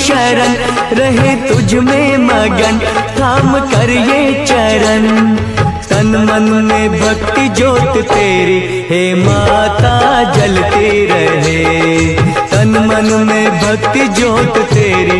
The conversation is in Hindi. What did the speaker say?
शरण, रहे तुझ में मगन। थाम कर ये चरण। तन मन में भक्ति ज्योत तेरी, हे माता जलती रहे। तन मन में भक्ति ज्योत तेरी